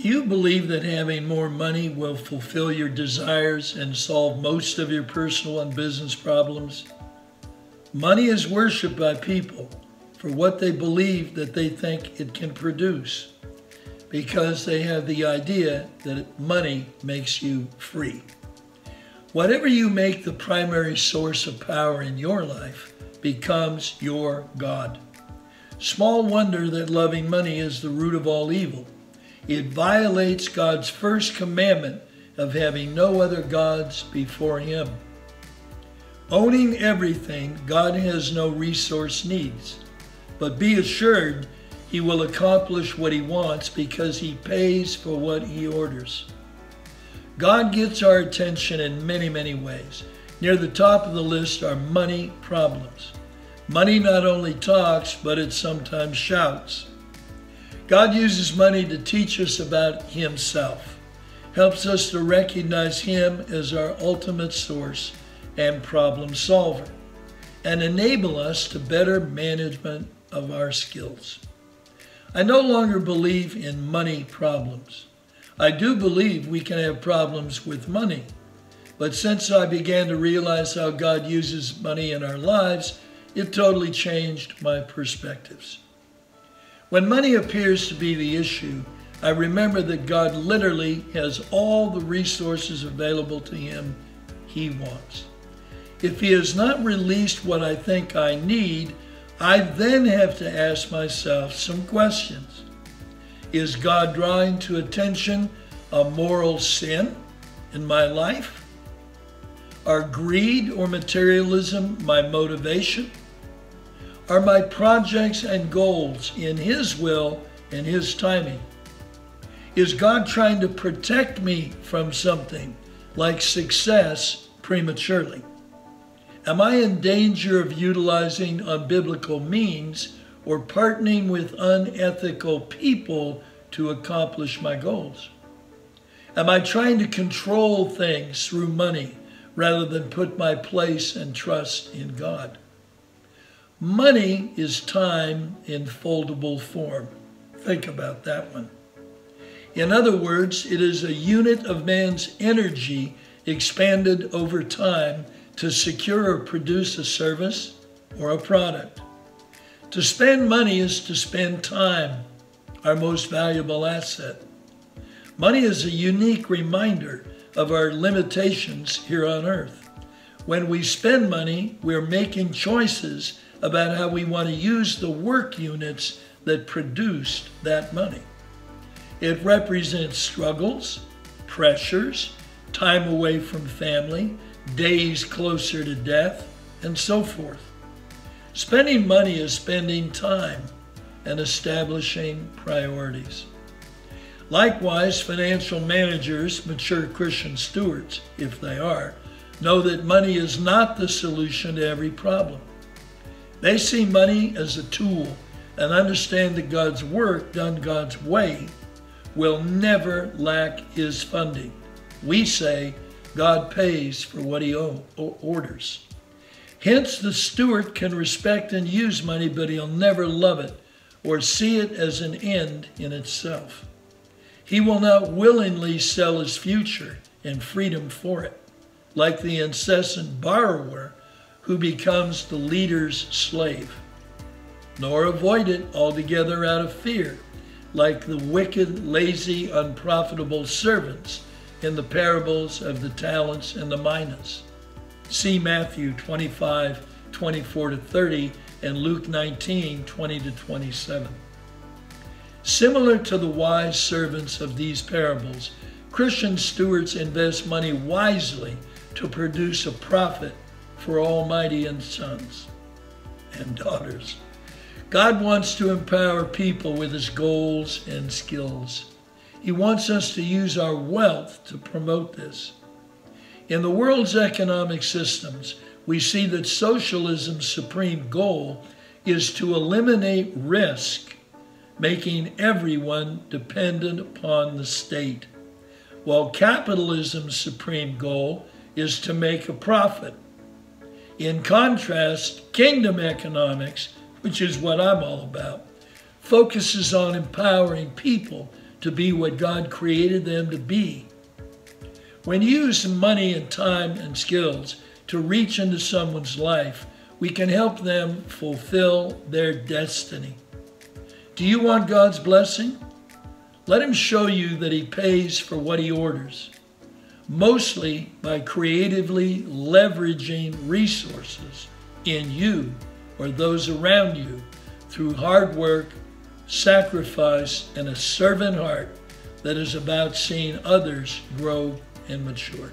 Do you believe that having more money will fulfill your desires and solve most of your personal and business problems? Money is worshiped by people for what they believe that they think it can produce because they have the idea that money makes you free. Whatever you make the primary source of power in your life becomes your God. Small wonder that loving money is the root of all evil. It violates God's first commandment of having no other gods before Him. Owning everything, God has no resource needs. But be assured, He will accomplish what He wants because He pays for what He orders. God gets our attention in many, many ways. Near the top of the list are money problems. Money not only talks, but it sometimes shouts. God uses money to teach us about Himself, helps us to recognize Him as our ultimate source and problem solver, and enable us to better management of our skills. I no longer believe in money problems. I do believe we can have problems with money, but since I began to realize how God uses money in our lives, it totally changed my perspectives. When money appears to be the issue, I remember that God literally has all the resources available to him he wants. If he has not released what I think I need, I then have to ask myself some questions. Is God drawing to attention a moral sin in my life? Are greed or materialism my motivation? Are my projects and goals in His will and His timing? Is God trying to protect me from something like success prematurely? Am I in danger of utilizing unbiblical means or partnering with unethical people to accomplish my goals? Am I trying to control things through money rather than put my place and trust in God? Money is time in foldable form. Think about that one. In other words, it is a unit of man's energy expanded over time to secure or produce a service or a product. To spend money is to spend time, our most valuable asset. Money is a unique reminder of our limitations here on earth. When we spend money, we're making choices about how we want to use the work units that produced that money. It represents struggles, pressures, time away from family, days closer to death, and so forth. Spending money is spending time and establishing priorities. Likewise, financial managers, mature Christian stewards, if they are, know that money is not the solution to every problem. They see money as a tool and understand that God's work done God's way will never lack his funding. We say God pays for what he orders. Hence, the steward can respect and use money, but he'll never love it or see it as an end in itself. He will not willingly sell his future and freedom for it, like the incessant borrower who becomes the leader's slave, nor avoid it altogether out of fear, like the wicked, lazy, unprofitable servants in the parables of the talents and the minas. See Matthew 25, 24 to 30, and Luke 19, 20 to 27. Similar to the wise servants of these parables, Christian stewards invest money wisely to produce a profit for almighty and sons and daughters. God wants to empower people with his goals and skills. He wants us to use our wealth to promote this. In the world's economic systems, we see that socialism's supreme goal is to eliminate risk, making everyone dependent upon the state, while capitalism's supreme goal is to make a profit, in contrast, kingdom economics, which is what I'm all about, focuses on empowering people to be what God created them to be. When you use money and time and skills to reach into someone's life, we can help them fulfill their destiny. Do you want God's blessing? Let Him show you that He pays for what He orders, mostly by creatively leveraging resources in you or those around you through hard work, sacrifice, and a servant heart that is about seeing others grow and mature.